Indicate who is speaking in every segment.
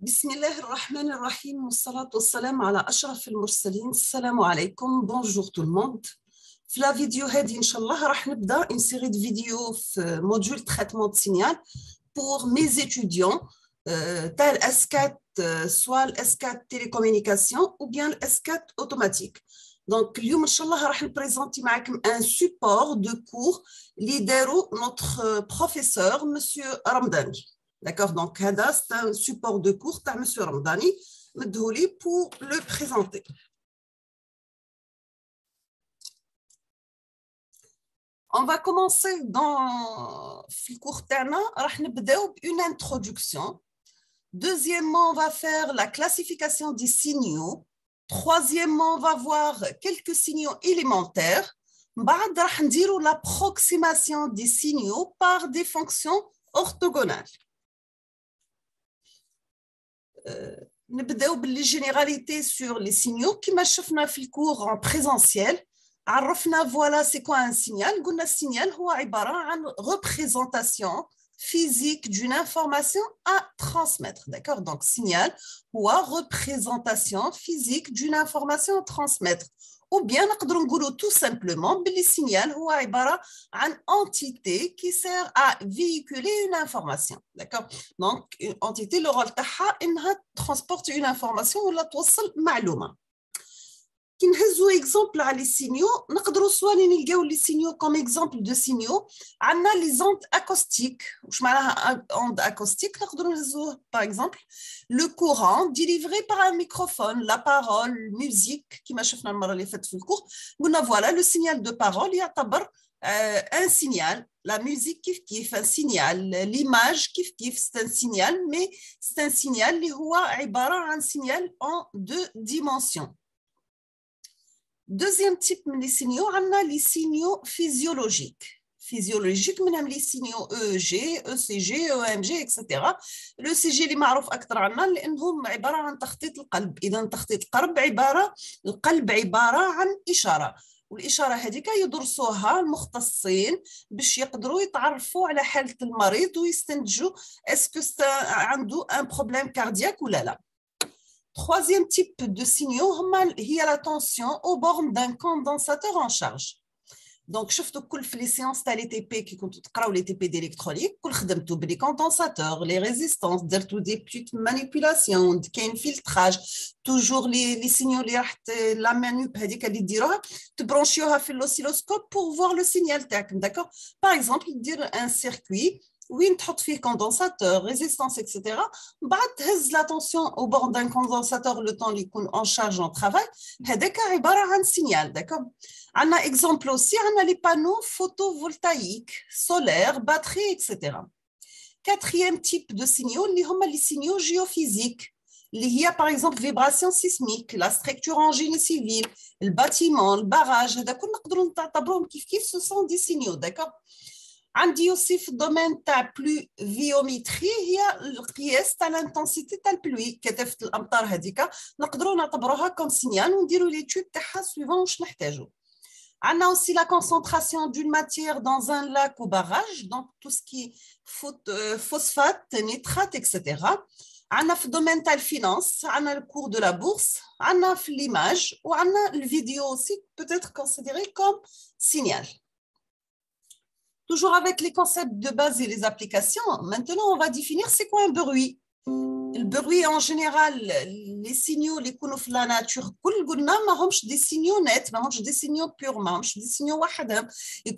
Speaker 1: بسم الله الرحمن الرحيم والصلاة والسلام على أشرف المرسلين السلام عليكم بونجور تو الموند في لا فيديو هذه إن شاء الله راح نبدأ إن سيري دو فيديو في موديول تريتمون دو سينيال بور مي étudiants تاع الاسكات سوا الاسكات تيليكومونيكاسيون او بيان الاسكات اوتوماتيك دونك اليوم ان شاء الله راح نبريزونتي معكم ان سوبور دو كور اللي دارو نوتر بروفيسور مسيو رمضاني D'accord Donc, c'est un support de cours à M. Ramdani pour le présenter. On va commencer dans le cours une introduction. Deuxièmement, on va faire la classification des signaux. Troisièmement, on va voir quelques signaux élémentaires. Ensuite, on va l'approximation des signaux par des fonctions orthogonales. نبداو باللي جينيراليتي سور لي سينيو كيما شفنا في الكور ان بريزونسيال عرفنا فوالا سي كوا ان سينيال قلنا السينيال هو عباره عن ريبريزونطاسيون physique d'une information à transmettre. D'accord Donc, signal ou représentation physique d'une information à transmettre. ou bien نقدروا نقولوا tout simplement باللي signal هو عباره عن entité qui sert à véhiculer une information d'accord donc une entité le rôle تاعها انها transporte une information ولا توصل معلومه كي نهزو اكزومبل على لي سينيو نقدروا سوا نلقاو لي سينيو كوم اكزومبل دو سينيو عندنا لي زوند اكوستيك واش معناها اوند اكوستيك نقدروا نهزوه باغ اكزومبل لو كورون ديليفري بار ان ميكروفون لا بارول ميوزيك كيما شفنا المره اللي فاتت في الكور قلنا فوالا لو سينيال دو بارول يعتبر ان سينيال la musique كيف كيف un signal l'image كيف كيف c'est un signal mais c'est un signal اللي هو عباره عن signal en deux dimensions دوزيام تيب من لي سينيو عندنا لي سينيو فيزيولوجيك فيزيولوجيك منهم لي سينيو أو جي أو سي جي أو ام جي اكسيتيرا لو سي جي اللي معروف أكثر عندنا لانهم عباره عن تخطيط القلب اذا تخطيط القلب عباره القلب عباره عن اشاره والاشاره هذيك يدرسوها المختصين باش يقدروا يتعرفوا على حاله المريض ويستنتجوا اسكو عنده ان بروبليم كاردياك ولا لا Troisième type de signaux, il y a la tension aux bornes d'un condensateur en charge. Donc, je fais les séances de l'ETP qui comptent les TP d'électronique, les condensateurs, les résistances, des petites manipulations, des filtrage, toujours les, les signaux, la manip, tu branches l'oscilloscope pour voir le signal. D'accord Par exemple, dire un circuit وين تحط فيه كوندنساتور ريزيستانس اكسيتيرا بعد تهز لا تونسيون او بور دان كوندنساتور لو طون اللي يكون اون شارج اون ترافاي هذاك عباره عن سينيال داكور عندنا اكزومبل اوسي عندنا لي بانو فوتوفولتايك سولير باتري اكسيتيرا كاتريام تيب دو سينيو اللي هما لي سينيو جيوفيزيك اللي هي باغ اكزومبل فيبراسيون سيسميك لا ستركتور ان جيني سيفيل الباتيمون الباراج هذا كل نقدروا نعتبروهم كيف كيف سو سون دي سينيو داكور عندي aussi في الدومين تاع بلوفيوميتري هي القياس تاع الانتنسيتي تاع البلوي كثافه الامطار هذيك نقدروا نعتبروها كوم سينيال ونديروا ليتود تاعها سويفون واش نحتاجوا عندنا aussi la concentration d'une matière dans un lac ou barrage donc tout ce qui phosphate nitrate etc عندنا في الدومين تاع الفينانس عندنا الكور دو لا بورس عندنا في ليماج وعندنا الفيديو aussi peut être considéré comme signal Toujours avec les concepts de base et les applications, maintenant on va définir c'est quoi un bruit. Le bruit en général, les signaux, les coups la nature, des signaux nets, des signaux purs, des signaux et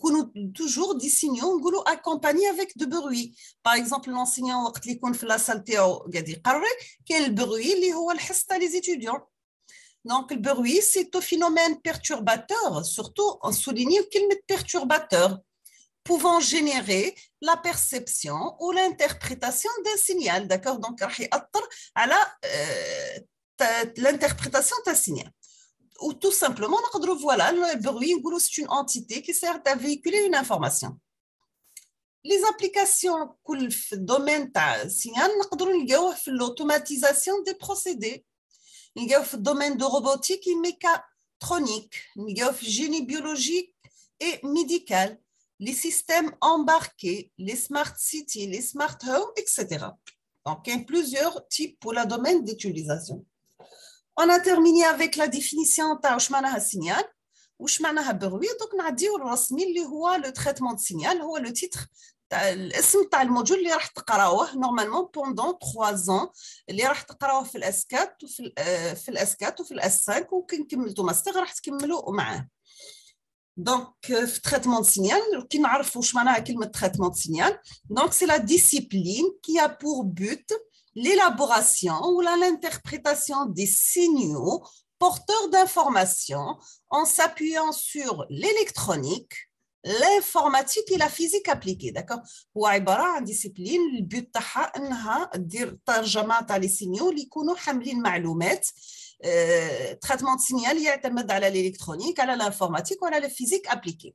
Speaker 1: toujours des signaux accompagnés avec de bruit. Par exemple, l'enseignant qui est la salle quel bruit les étudiants donc, le bruit, c'est un phénomène perturbateur, surtout en soulignant qu'il est perturbateur pouvant générer la perception ou l'interprétation d'un signal. D'accord? Donc, à l'interprétation d'un signal. Ou tout simplement, voilà, le bruit, c'est une entité qui sert à véhiculer une information. Les applications dans le domaine du signal, nous l'automatisation des procédés. Dans le domaine de robotique et mécatronique. Dans le génie biologique et médical les systèmes embarqués, les smart cities, les smart homes, etc. Donc, il y a plusieurs types pour le domaine d'utilisation. On a terminé avec la définition de ce signal. واش معناها بروي دوك نعديو الرسمي اللي هو لو تريتمون دو سينيال هو لو تيتر تاع الاسم تاع الموديول اللي راح تقراوه نورمالمون بوندون 3 زون اللي راح تقراوه في الاسكات وفي في الاسكات وفي الاس 5 وكي كملتوا ماستر راح تكملوا معاه دونك في تريتمون سينيال كي نعرفوا واش معناها كلمه تريتمون سينيال دونك سي لا ديسيبلين كي ا بور بوت l'élaboration ou l'interprétation des signaux porteurs d'informations en s'appuyant sur l'électronique, l'informatique et la physique appliquée d'accord هو عباره عن ديسيبلين البيوت تاعها انها دير ترجمه تاع لي سينيو اللي يكونوا حاملين معلومات تريتمون سينيال يعتمد على الالكترونيك على الانفورماتيك وعلى الفيزيك ابليكي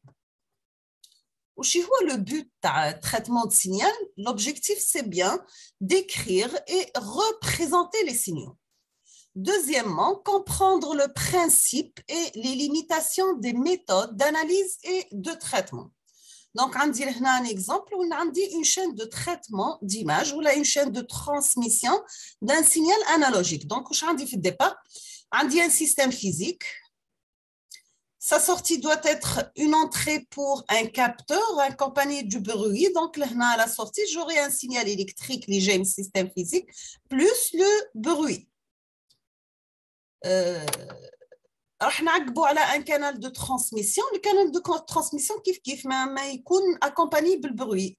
Speaker 1: وشي هو لو بوت تاع traitement de signal l'objectif c'est bien d'écrire et représenter les signaux Deuxièmement, comprendre le principe et les limitations des méthodes d'analyse et de traitement. Donc, on dit un exemple, on a une chaîne de traitement d'image ou une chaîne de transmission d'un signal analogique. Donc, on dit au départ, on dit un système physique. Sa sortie doit être une entrée pour un capteur accompagné du bruit. Donc, à la sortie, j'aurai un signal électrique, un système physique, plus le bruit. راح نعقبوا على ان كانال دو ترانسميسيون الكانال دو ترانسميسيون كيف كيف ما, ما يكون اكومباني بالبروي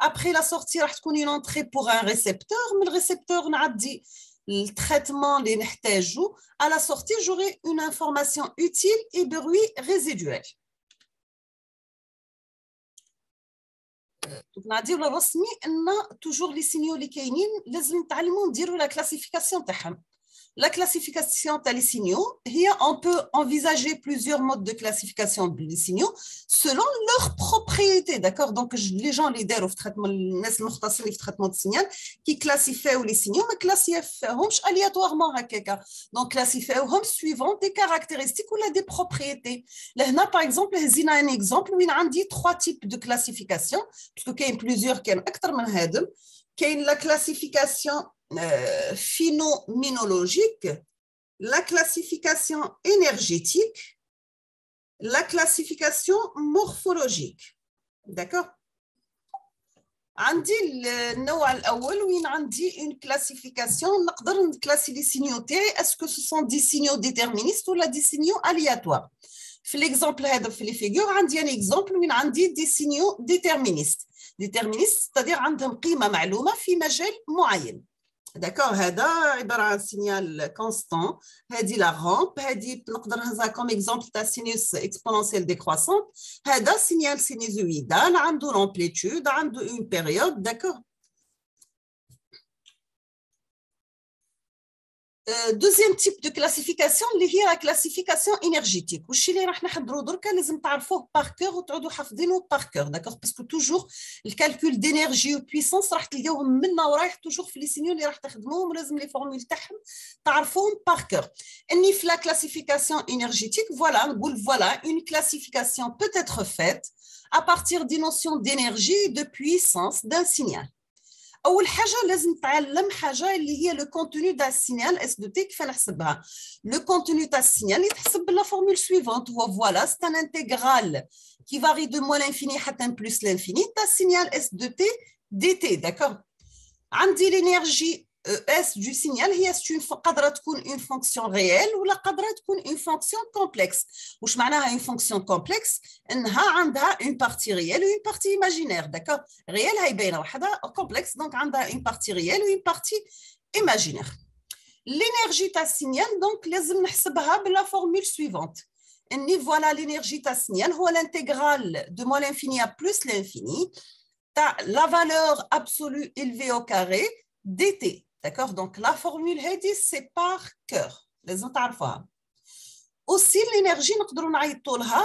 Speaker 1: ابري لا سورتي راح تكون اون انتري بوغ ان ريسبتور من الريسبتور نعدي التريتمون اللي نحتاجو على سورتي جوري اون انفورماسيون اوتيل اي بروي ريزيدوال نعديو الرسمي ان توجور لي سينيو اللي كاينين لازم نتعلموا نديروا لا كلاسيفيكاسيون تاعهم La classification des signaux, on peut envisager plusieurs modes de classification des signaux selon leurs propriétés, d'accord? Donc, les gens leaders au traitement, les traitement de signal, qui classifient les signaux, mais classifient aléatoirement. Donc, classifient suivant des caractéristiques ou des propriétés. Là, par exemple, il y a un exemple où il y a trois types de classification, parce qu'il y a plusieurs qui ont la classification euh, phénoménologique, la classification énergétique, la classification morphologique. D'accord عندي النوع الاول وين عندي une classification نقدر نكلاسي لي سينيو تاعي اسكو سو سون دي سينيو ديتيرمينيست ولا دي سينيو الياتوار في ليكزامبل هذا في لي فيغور عندي ان اكزامبل وين عندي دي سينيو ديتيرمينيست ديتيرمينيست ستادير عندهم قيمه معلومه في مجال معين D'accord, هذا عباره عن سينيال كونستون هذه لا رامب هذه نقدر نهزها كوم اكزومبل تاع سينوس اكسبونونسيال ديكروسونت هذا سينيال سينيزويدال عنده لامبليتود عنده اون بيريود داكور دوزيام تيب دو كلاسيفيكاسيون اللي هي لا كلاسيفيكاسيون انرجيتيك والشي اللي راح نحضروا دركا لازم تعرفوه بار كور وتعودوا حافظينه بار كور داكوغ باسكو توجور الكالكول دينيرجي وبويسونس راح تلقاوهم منا ورايح توجور في لي سينيو اللي راح تخدموهم ولازم لي فورمول تاعهم تعرفوهم بار كور اني في لا كلاسيفيكاسيون انرجيتيك فوالا نقول فوالا اون كلاسيفيكاسيون peut être faite à partir des notions d'énergie et de puissance d'un signal أول حاجة لازم نتعلم حاجة اللي هي لو كونتوني تاع السينيال اس دو تي كيف نحسبها؟ لو كونتوني تاع السينيال يتحسب بلا فورمول سويفونت هو فوالا سي ان انتغرال كي فاري دو موان لانفيني حتى بلس لانفيني تاع السينيال اس دو تي دي تي داكور عندي لينيرجي Euh, S du signal, c'est une, une fonction réelle ou la une fonction complexe? Ou je une fonction complexe, elle a une partie réelle ou une partie imaginaire, d'accord? Réelle, elle est complexe, donc elle a une partie réelle ou une partie imaginaire. L'énergie ta signal, donc, les la formule suivante. Voilà l'énergie ta signal, ou l'intégrale de moins l'infini à plus l'infini, la valeur absolue élevée au carré dt. D'accord? Donc, la formule HEDIS, c'est par cœur. Les autres Aussi, l'énergie,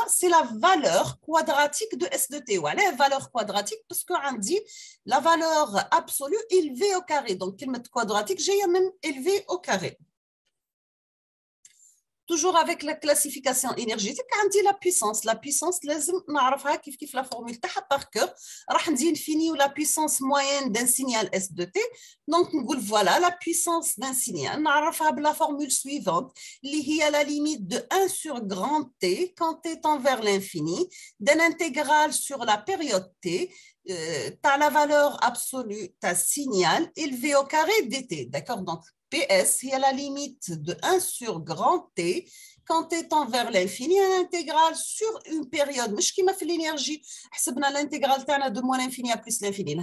Speaker 1: c'est la valeur quadratique de S de T. La valeur quadratique, parce qu'on dit la valeur absolue élevée au carré. Donc, le quadratique, j'ai même élevé au carré toujours avec la classification énergétique, hein, on la puissance. La puissance, la formule par cœur. On finit la puissance moyenne d'un signal S de T. Donc, voilà la puissance d'un signal. On la formule suivante, qui est la limite de 1 sur grand T quand T tend vers l'infini, d'un intégral sur la période T, euh, tu as la valeur absolue, tu as signal élevé au carré dt. D'accord? Donc, PS, y a la limite de 1 sur grand T quand étant vers l'infini, un intégral sur une période. Mais qui m'a fait l'énergie L'intégrale de moins l'infini à plus l'infini.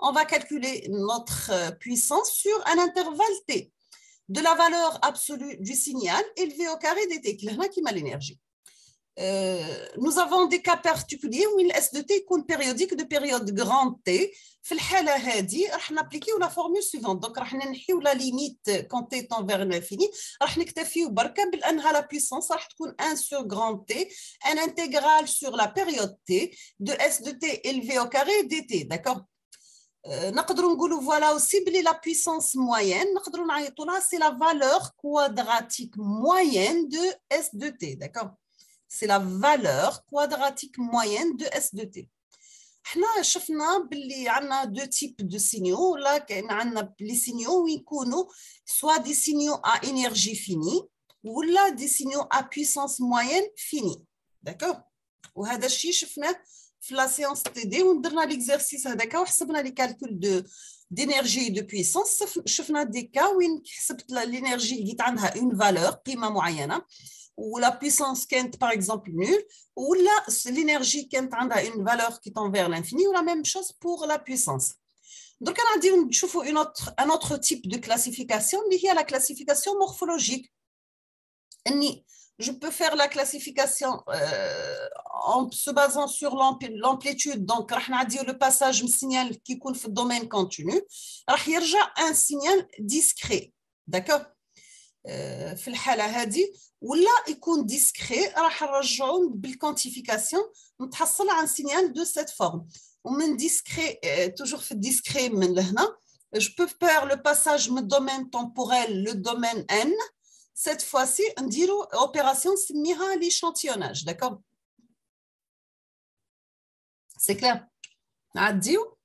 Speaker 1: On va calculer notre euh, puissance sur un intervalle T de la valeur absolue du signal élevé au carré dt. Qui m'a l'énergie nous avons des cas particuliers où S de T est périodique de période grande T. في الحالة هذه راح نابليكيو لا فورمول سويفونت دونك راح ننحيو لا ليميت كون تي تون فيغ لانفيني راح نكتفيو بركه بانها لا بويسونس راح تكون 1 سور غران تي ان انتغرال سور لا بيريود تي دو اس دو تي الفي او كاري دي تي داكور نقدروا نقولوا فوالا اوسي بلي لا بويسونس موين نقدروا نعيطوا لها سي لا فالور كوادراتيك موين دو اس دو تي داكور c'est la valeur quadratique moyenne de S de T. احنا شفنا باللي عندنا دو تيب دو سينيو ولا كاين عندنا لي سينيو ويكونوا سوا دي سينيو ا انرجي فيني ولا دي سينيو ا بويسونس موين فيني داكوغ وهذا الشيء شفناه في لا سيونس تي دي ودرنا ليكزارسيس هذاك وحسبنا لي كالكول دو دينيرجي دو بويسونس شفنا دي كا وين حسبت لينيرجي لقيت عندها اون فالور قيمه معينه ou la puissance est par exemple nulle, ou l'énergie qui a une valeur qui tend vers l'infini, ou la même chose pour la puissance. Donc, on a dit une autre, un autre type de classification, lié à la classification morphologique. Je peux faire la classification euh, en se basant sur l'amplitude. Donc, on a dit le passage me signal qui coule dans le domaine continu. Il y a un signal discret. D'accord? في الحالة هذه ولا يكون ديسكري راح نرجعوا بالكونتيفيكاسيون نتحصل عن سينيال دو سيت فورم ومن ديسكري توجور في الديسكري من لهنا. Je peux faire le passage من domaine temporel le domaine n. Cette fois-ci نديرو opération نسميها l'échantillonnage d'accord c'est clair نعديو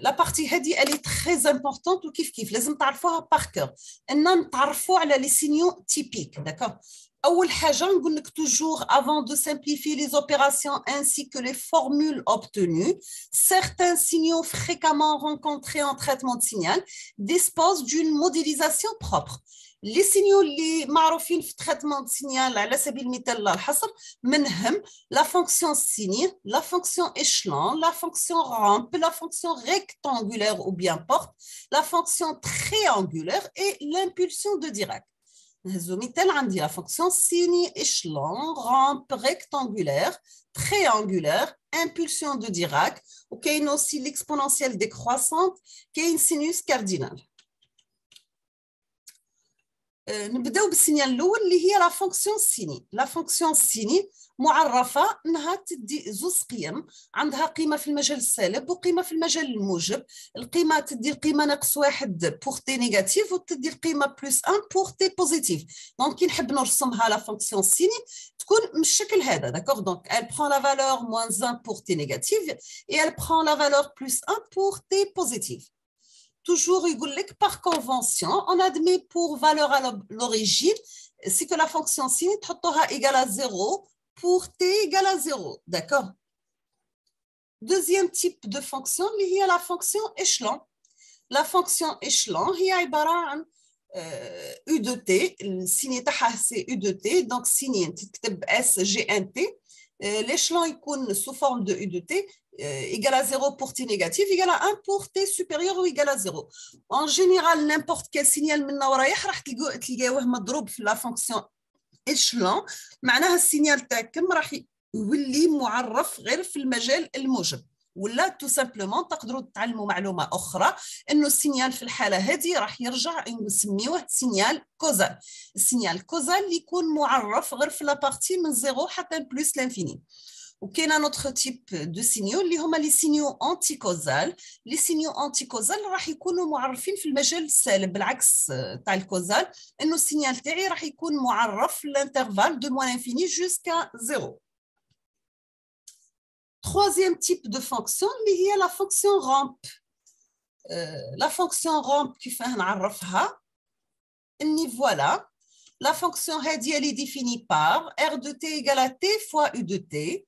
Speaker 1: لا بارتي هذه الي تري امبورطونت وكيف كيف لازم تعرفوها بار كور ان نتعرفوا على لي سينيو تيبيك داكور اول حاجه نقول لك toujours avant de simplifier les opérations ainsi que les formules obtenues certains signaux fréquemment rencontrés en traitement de signal disposent d'une modélisation propre لي سينيو اللي معروفين في تريتمون سينيال على سبيل المثال لا الحصر منهم لا فونكسيون سيني لا فونكسيون échelon لا فونكسيون rampe لا فونكسيون rectangulaire ou bien porte la fonction triangulaire et l'impulsion de Dirac نهزو مثال عندي لا فونكسيون سيني échelon rampe rectangulaire triangulaire impulsion de Dirac وكاين aussi l'exponentielle décroissante كاين sinus cardinal نبدأو بالسينيال الأول اللي هي لا فونكسيون سيني. لا فونكسيون سيني معرفة إنها تدي زوز قيم عندها قيمة في المجال السالب وقيمة في المجال الموجب. القيمة تدي القيمة ناقص واحد بور تي نيجاتيف وتدي القيمة بلس ان بور تي بوزيتيف دونك كي نحب نرسمها لا فونكسيون سيني تكون بالشكل هذا داكوغ دونك elle prend la valeur moins 1 pour t négative et elle prend la valeur plus 1 pour t positive toujours par convention, on admet pour valeur à l'origine, c'est que la fonction sin est égale à 0 pour t égale à 0. D'accord? Deuxième type de fonction, il y a la fonction échelon. La fonction échelon, il y a U de t, signe c'est U de t, donc signe S, G, N, T. L'échelon est sous forme de U de t, égal à 0 pour t négatif, égal à 1 pour t supérieur ou égal à 0. En général, n'importe quel signal من ورايح راح تلقاوه مضروب في لا فونكسيون échelon معناها السينيال تاعكم راح يولي معرف غير في المجال الموجب ولا تو سامبلومون تقدروا تعلموا معلومة أخرى إنه السينيال في الحالة هذه راح يرجع نسميوه سينيال كوزال. السينيال كوزال اللي يكون معرف غير في لابارتي من زيرو حتى بلس لانفيني وكاين un autre type de signaux اللي هما لي signaux anticausal. لي signaux anticausal راح يكونوا معرفين في المجال السالب بالعكس تاع الكوزال. إنه السينيال تاعي راح يكون معرف في الانترفال دو موان انفيني جوسكا زيرو. Troisième type de fonction, il y a la fonction ramp. Euh, la fonction ramp, qui fait voilà. La fonction radiale est définie par R de t égale à t fois U de t.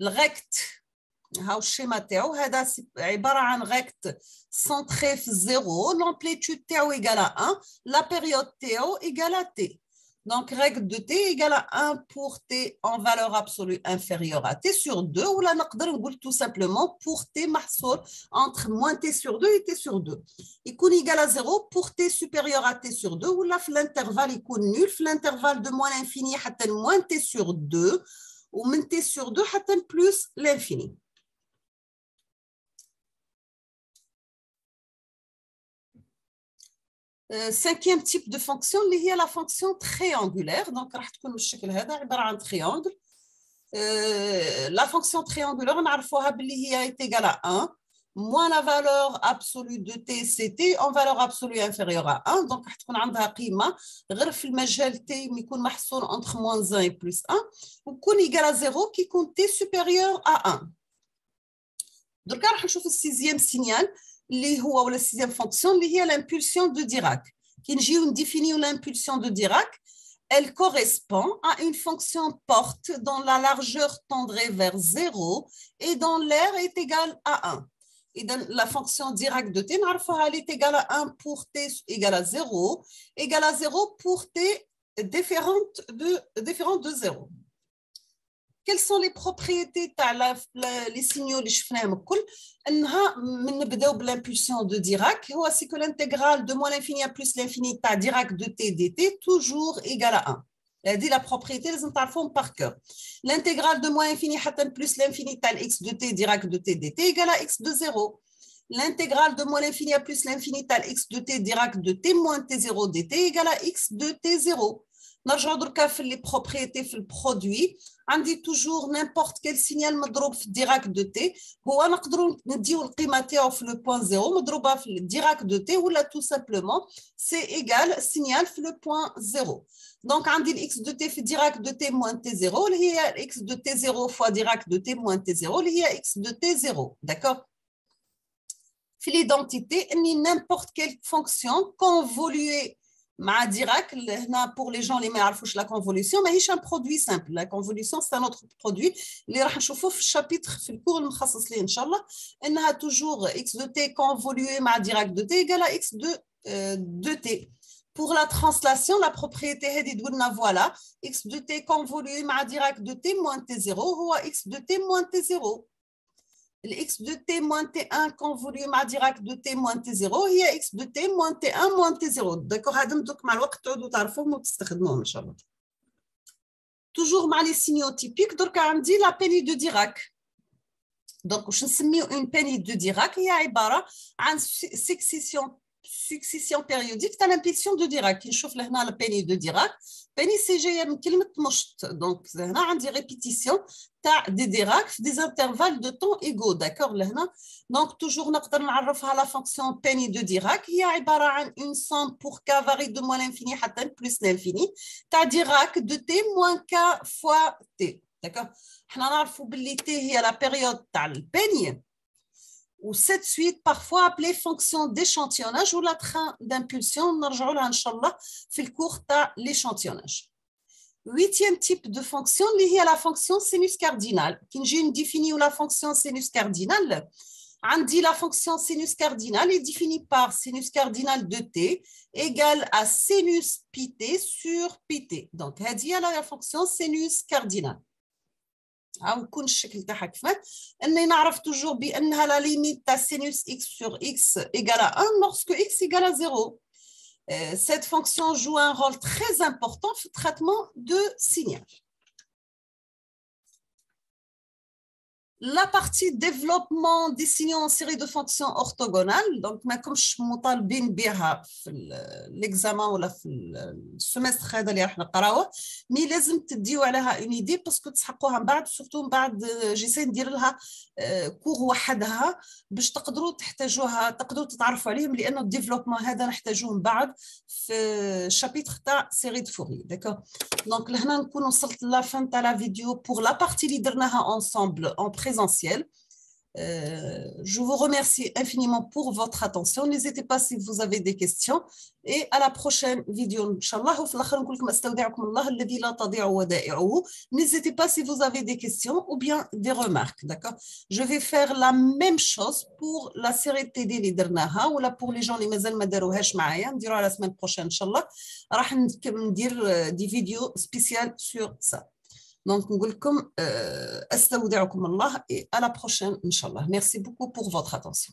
Speaker 1: الريكت هاو الشيما تاعو هذا عباره عن ريكت سونتري في زيرو لامبليتود تاعو ايغال 1 لا بيريود تاعو ايغال تي Donc, règle de t égale à 1 pour t en valeur absolue inférieure à t sur 2, ou là, on tout simplement pour t mahsour entre moins t sur 2 et t sur 2. Il est égal à 0 pour t supérieur à t sur 2, ou là, l'intervalle est nul, l'intervalle de moins l'infini à moins t sur 2, ou moins t sur 2 à plus l'infini. cinquième type de fonction اللي هي la fonction triangulaire donc راح تكون بالشكل هذا عباره عن triangle la fonction triangulaire نعرفوها باللي هي est égale à 1 moins la valeur absolue de t c'est t en valeur absolue inférieure à 1 donc راح تكون عندها قيمه غير في المجال t يكون محصور entre moins 1 et plus 1 ويكون égal à 0 qui يكون t supérieur à 1 دركا راح نشوف السيزيام سينيال اللي هو ولا sixième fonction اللي هي l'impulsion de Dirac كي نجيو نديفينيو l'impulsion de Dirac elle correspond à une fonction porte dont la largeur tendrait vers 0 et dont l'air est égal à 1. Et dans la fonction directe de t, elle est égale à 1 pour t égale à 0, égale à 0 pour t différente de, différente de 0. Quelles sont les propriétés de les signaux que l'impulsion de Dirac C'est que l'intégrale de moins l'infini à plus l'infini de Dirac de t dt toujours égale à 1 dit la propriété, les par cœur. L'intégrale de moins infini plus l'infini tal x de t direct de t dt égale à x de 0. L'intégrale de moins l'infini à plus l'infini tal x de t direct de t moins t0 dt égale à x de t0. Nous les propriétés le produit عندي توجور نيمبورت كيل سينيال مضروب في الديراك دو تي هو نقدروا نديو القيمه تاعو في لو بوين زيرو مضروبه في الديراك دو تي ولا تو سامبلومون سي ايغال سينيال في لو بوين زيرو دونك عندي الاكس دو تي في ديراك دو تي موان تي زيرو اللي هي الاكس دو تي زيرو فوا ديراك دو تي موان تي زيرو اللي هي اكس دو تي زيرو داكور في ليدونتيتي اني نيمبورت كيل فونكسيون كونفولوي مع ديراك هنا بور لي جون اللي ما يعرفوش لا كونفوليسيون ماهيش ان برودوي سامبل لا كونفوليسيون سي ان اوتر برودوي اللي راح نشوفوه في الشابيتر في الكور المخصص ليه ان شاء الله انها توجور اكس دو تي كونفولوي مع ديراك دو تي ايكال اكس دو دو تي Pour la translation, la propriété هذه تقولنا voilà x de t convolué مع Dirac de t moins t0 هو x de t moins t0 الاكس دو تي موان تي 1 كونفوليو مع ديراك دو تي موان تي 0 هي إكس دو تي موان تي 1 موان تي 0 داكوغ هادو دوك مع الوقت تعودوا تعرفوهم وتستخدموهم ان شاء الله توجور مع لي سينيو تيبيك دركا عندي لا بيني دو ديراك دونك واش نسميو اون بيني دو ديراك هي عباره عن سيكسيسيون succession périodique تاع l'impulsion de Dirac كي نشوف لهنا البيني دو ديراك بيني سي جايه من كلمه مشط دونك هنا عندي ريبيتيسيون تاع دي ديراك في دي انترفال دو طون ايغو داكور لهنا دونك توجور نقدر نعرفها لا فونكسيون بيني دو ديراك هي عباره عن اون سوم بور كا فاري دو موان لانفيني حتى بلس لانفيني تاع ديراك دو تي موان كا فوا تي داكور حنا نعرفوا باللي تي هي لا بيريود تاع البيني ou cette suite parfois appelée fonction d'échantillonnage ou la train d'impulsion. On reviendra, Inch'Allah, le cours de l'échantillonnage. Huitième type de fonction, c'est la fonction sinus cardinale. Quand je définis la fonction sinus cardinale, on dit la fonction sinus cardinale est définie par sinus cardinal de t égale à sinus pi t sur pi t. Donc, elle dit la fonction sinus cardinale. عاود كون الشكل تاعها كيفاه اني نعرف توجور بانها لا ليميت تاع سينوس اكس سور اكس ايغال 1 لورسكو اكس ايغال 0 cette fonction joue un rôle très important في traitement de signal. la partie développement dessinant en série de fonctions orthogonales donc ما كمش مطالبين بها في l'examen ولا في السمستر هذا اللي راح نقراوه مي لازم تديو عليها اون ايدي باسكو تسحقوها من بعد سورتو من بعد جيسي ندير لها كور وحدها باش تقدروا تحتاجوها تقدروا تتعرفوا عليهم لانه الديفلوبمون هذا نحتاجوه من بعد في الشابيتر تاع سيري دو فوري داكور دونك لهنا نكون وصلت لا فان تاع لا فيديو بور لا بارتي اللي درناها انصامبل اون euh, je vous remercie infiniment pour votre attention. N'hésitez pas si vous avez des questions. Et à la prochaine vidéo. N'hésitez pas si vous avez des questions ou bien des remarques. D'accord? Je vais faire la même chose pour la série TD Lidernaha ou là pour les gens qui ne m'ont pas dit la semaine prochaine, Inch'Allah. Dire des vidéos spéciales sur ça. Donc, نقول لكم استودعكم الله et à la prochaine, Inch'Allah. Merci beaucoup pour votre attention.